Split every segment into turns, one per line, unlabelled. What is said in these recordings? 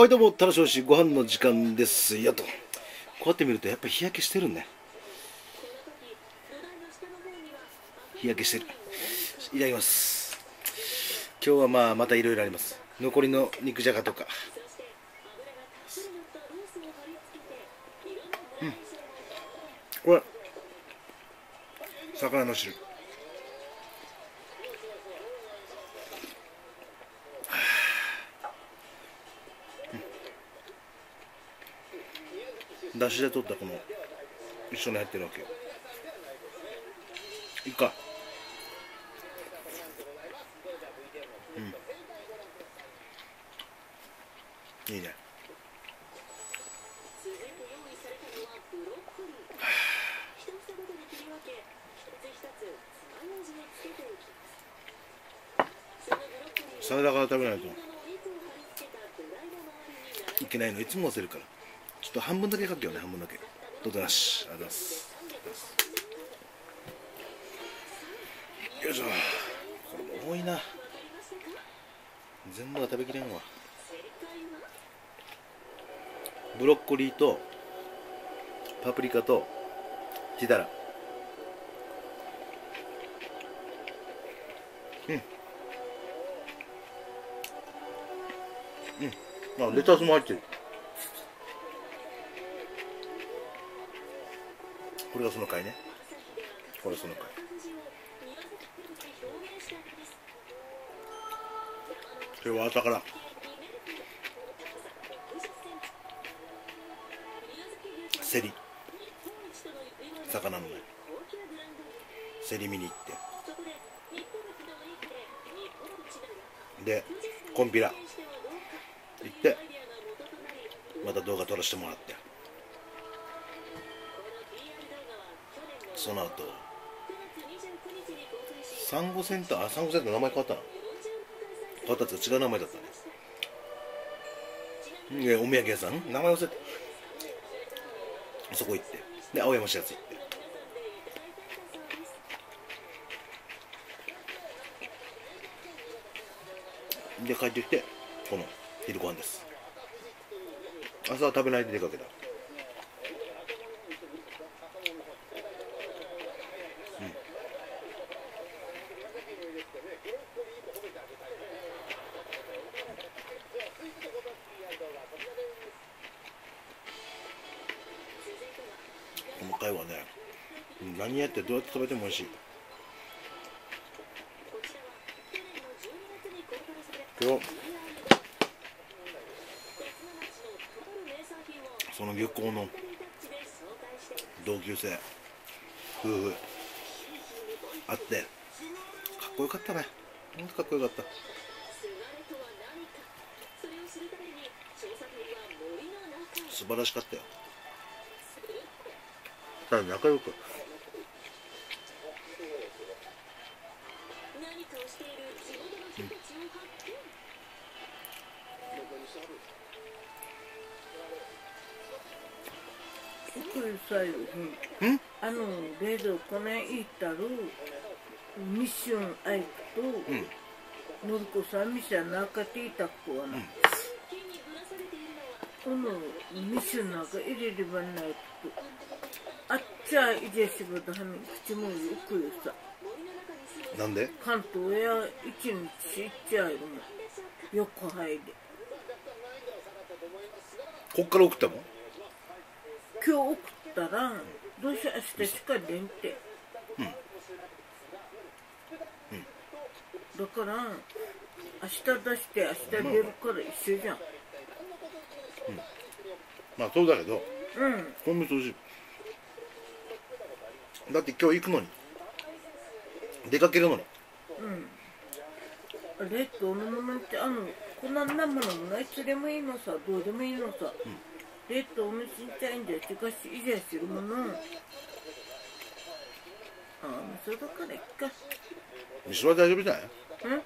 はいどうも楽しおしご飯の時間ですよと。こうやって見るとやっぱ日焼けしてるね。日焼けしてる。いただきます。今日はまあまたいろいろあります。残りの肉じゃがとか。うん。これ魚の汁。だしで取ったこの一緒に入ってるわけよ。いいか。うん。いいね。サラダから食べないと。いけないの。いつも忘れるから。ょっと半分だけかけよね半分だけ。どうぞなしありがとうございます。よいしょ。これも多いな。全部は食べきれんわ。ブロッコリーとパプリカとティダラ。うん。うん。あレタスも入ってる。れがその回ね。これその回今日は朝から。競り。魚のね競り見に行って。でコンピラ。行ってまた動画撮らせてもらって。その後。サンゴセンターあサンゴセンター名前変わったな変わったって違う名前だったね。ねお土産屋さん？名前忘れて。そこ行って。で青山市やつ行って。で帰ってきてこの昼ご飯です。朝は食べないで出かけた。この貝はね。何やってどうやって食べても美味しい。今日。その漁港の同級生。夫婦。会って。かっこよかったね。ほんとかっこよかった。素晴らしかったよ。仲良く。
これさ
ん。
あの冷蔵庫ね行ったるミッションアイクと、のりこさんミシャ中ていた子はな、このミッションなんか入れればないとちゃ入れしばだはみ口もよくよさ。
なんで？
関東や一日行っちゃうよ横入り。
こっから送ったの？
今日送ったらどうせ明日しか出んて、だから明日出して明日出るから一緒じゃん。
まあそうだけど
うん。
コンビニ美味しいだって今日行くのに。出かけるのに。
冷凍のものってあのこんなものもないつでもいいのさどうでもいいのさ、冷凍のちっちゃいんでしかし以前するもの。ああ味噌だからいっか。
味噌は大丈夫じゃない？
うん。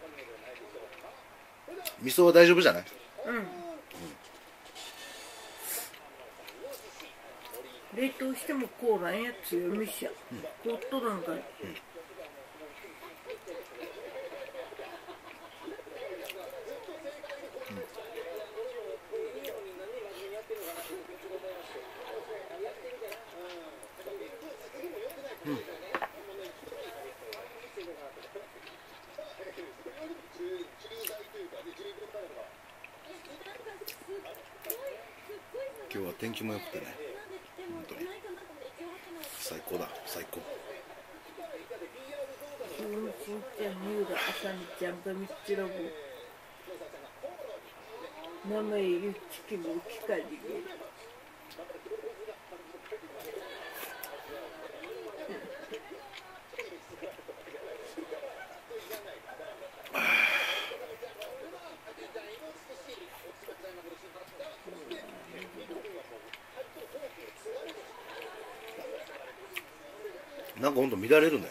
味噌は大丈夫じゃない？
うん冷凍しても凍らんや強みしや、うん、凍っとんか、うん。
今日は天気も良くてね。高だ最高
キムチンちゃん、ミューラ、アサミちゃん、バミッチラボ。名前言っちきも聞かれる。
なんかほんと乱れるね。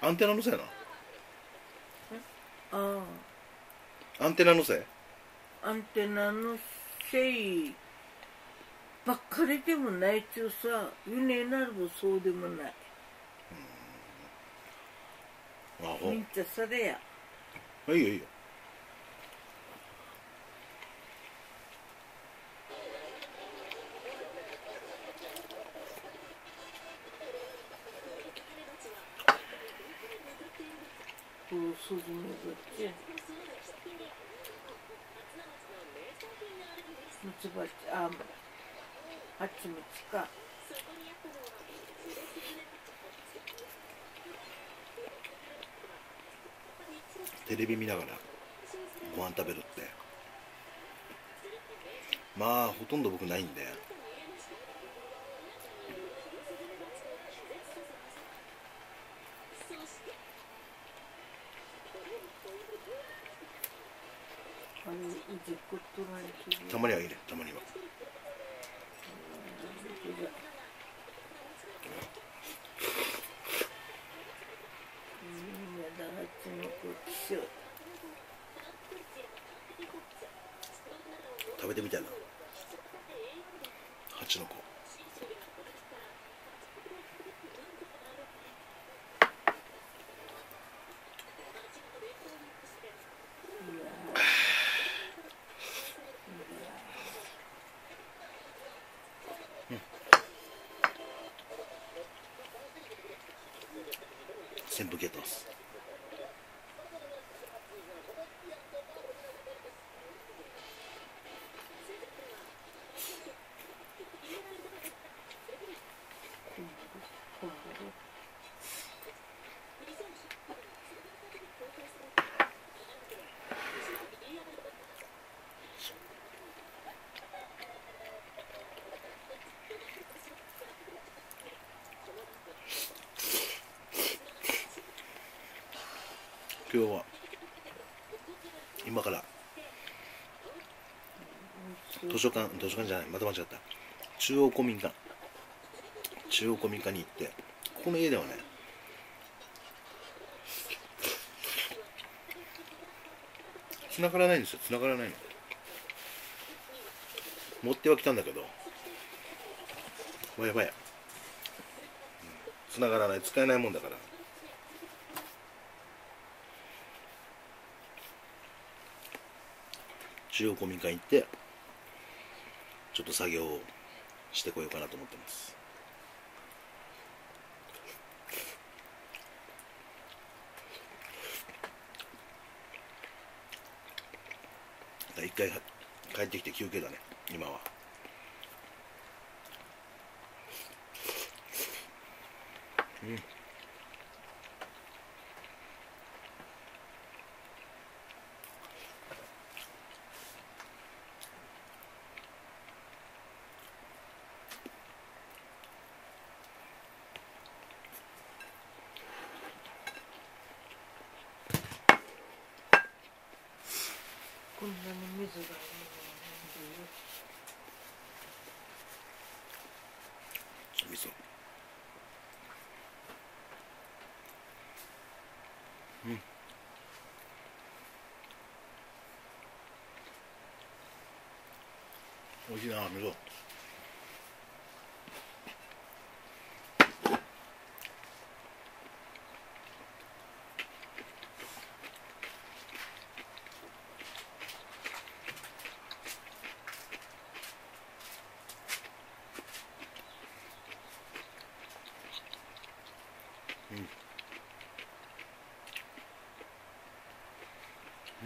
アンテナのせいな
あ
アンテナのせい？
あ、アンテナのせいばっかりでもないっちゅうさ、ゆねえなるもそうでもない。
あほ
みんちゃされや。
いいよいいよ
すずめぶっち。ミツバチ、あ、ハチミツか。
テレビ見ながらご飯食べるってまあほとん。ど僕ないん。でたまにはいいねたまには、食べてみたいな。蜂の子。en buquetos. 今日は今から。図書館図書館じゃないまた間違った。中央公民館。中央公民館に行って。ここの家ではね繋がらないんですよ。繋がらないの。持ってはきたんだけど。w i f i 繋がらない。使えないもんだから。中央公民館行ってちょっと作業をしてこようかなと思ってます。一回帰ってきて休憩だね今は。うん。
んなに水があ
味噌うん美味しいな味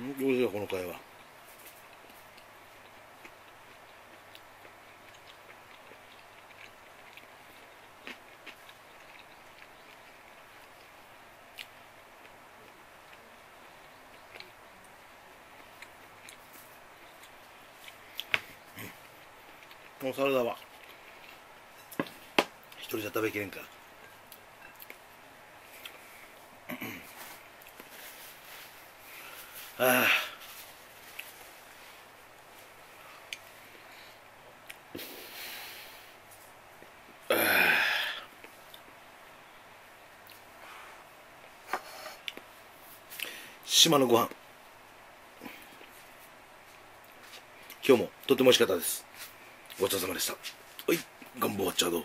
上手だこの会話。このサラダは。一人じゃ食べきれんから。あ。あ島のご飯。今日もとても美味しかったです。ごちそうさまでした。はいガンボワッチャード